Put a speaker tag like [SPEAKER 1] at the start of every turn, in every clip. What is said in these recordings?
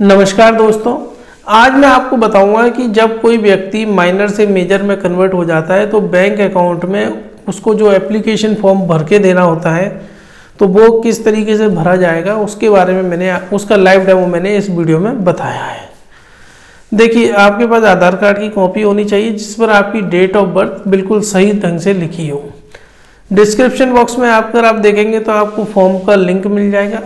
[SPEAKER 1] नमस्कार दोस्तों, आज मैं आपको बताऊँगा कि जब कोई व्यक्ति माइनर से मेजर में कन्वर्ट हो जाता है तो बैंक अकाउंट में उसको जो एप्लीकेशन फॉर्म भर के देना होता है तो वो किस तरीके से भरा जाएगा, उसके बारे में मैंने, उसका लाइव डेमो मैंने इस वीडियो में बताया है। देखिए, आपके पास आधार कार्ड की कॉपी होनी चाहिए, जिस पर आपकी डेट ऑफ़ बर्थ बिल्कुल सही ढंग से लिखी हो। डिस्क्रिप्शन बॉक्स में अगर आप देखेंगे तो आपको फॉर्म का लिंक मिल जाएगा।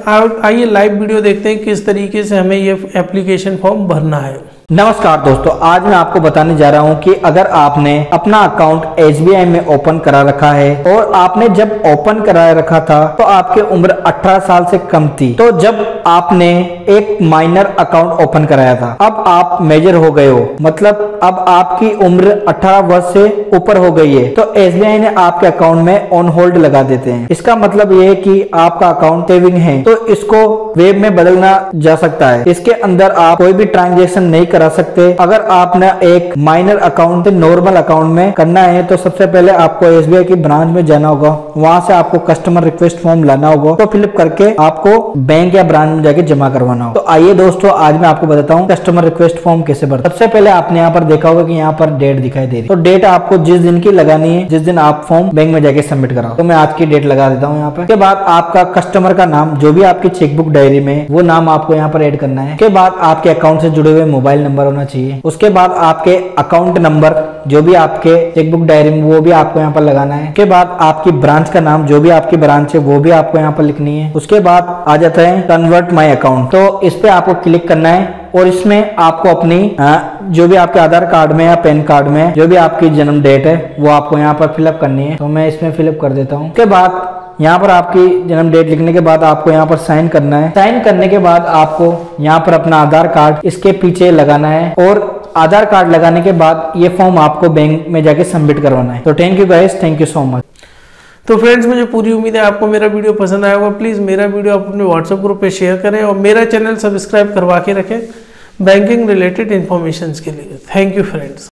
[SPEAKER 1] आइए लाइव वीडियो देखते हैं किस तरीके से हमें ये एप्लीकेशन फॉर्म भरना है।
[SPEAKER 2] नमस्कार दोस्तों, आज मैं आपको बताने जा रहा हूँ कि अगर आपने अपना अकाउंट एस में ओपन करा रखा है और आपने जब ओपन करा रखा था तो आपकी उम्र 18 साल से कम थी। तो जब आपने एक माइनर अकाउंट ओपन कराया था, अब आप मेजर हो गए हो। मतलब अब आपकी उम्र 18 वर्ष से ऊपर हो गई है। तो एस ने आपके अकाउंट में ऑन होल्ड लगा देते हैं। इसका मतलब ये है कि आपका अकाउंट सेविंग है तो इसको वेब में बदलना जा सकता है। इसके अंदर आप कोई भी ट्रांजेक्शन नहीं करा सकते। अगर आपने एक माइनर अकाउंट नॉर्मल अकाउंट में करना है तो सबसे पहले आपको एसबीआई की ब्रांच में जाना होगा। वहाँ से आपको कस्टमर रिक्वेस्ट फॉर्म लाना होगा। तो फिलअप करके आपको बैंक या ब्रांच में जाके जमा करवाना होगा। तो आइए दोस्तों, आज मैं आपको बताता हूँ कस्टमर रिक्वेस्ट फॉर्म कैसे भरता सबसे पहले आपने यहाँ पर देखा होगा कि यहाँ पर डेट दिखाई दे रही तो डेट आपको जिस दिन की लगानी है, जिस दिन आप फॉर्म बैंक में जाके सबमिट कराओ तो मैं आज की डेट लगा देता हूँ यहाँ के बाद आपका कस्टमर का नाम, जो भी आपकी चेकबुक डायरी में, वो नाम आपको यहाँ पर एड करना है। बाद आपके अकाउंट से जुड़े हुए मोबाइल नंबर होना चाहिए। उसके बाद आपके अकाउंट नंबर जो भी आपके चेकबुक डायरी में, वो भी आपको यहाँ पर लगाना है। उसके बाद आपकी ब्रांच का नाम, जो भी आपकी ब्रांच है, वो भी आपको यहाँ पर लिखनी है। उसके बाद आ जाता है कन्वर्ट माई अकाउंट तो इस पे आपको क्लिक करना है। और इसमें आपको अपनी जो भी आपके आधार कार्ड में या पैन कार्ड में जो भी आपकी जन्म डेट है, वो आपको यहाँ पर फिलअप करनी है। तो मैं इसमें फिलअप कर देता हूँ। उसके बाद यहाँ पर आपकी जन्म डेट लिखने के बाद आपको यहाँ पर साइन करना है। साइन करने के बाद आपको यहाँ पर अपना आधार कार्ड इसके पीछे लगाना है और आधार कार्ड लगाने के बाद ये फॉर्म आपको बैंक में जाके सबमिट करवाना है। तो thank you guys thank you so much
[SPEAKER 1] तो फ्रेंड्स मुझे पूरी उम्मीद है आपको मेरा वीडियो पसंद आया होगा। प्लीज़ मेरा वीडियो आप अपने व्हाट्सएप ग्रुप पे शेयर करें और मेरा चैनल सब्सक्राइब करवा के रखें। बैंकिंग रिलेटेड इन्फॉर्मेशन के लिए. Thank you friends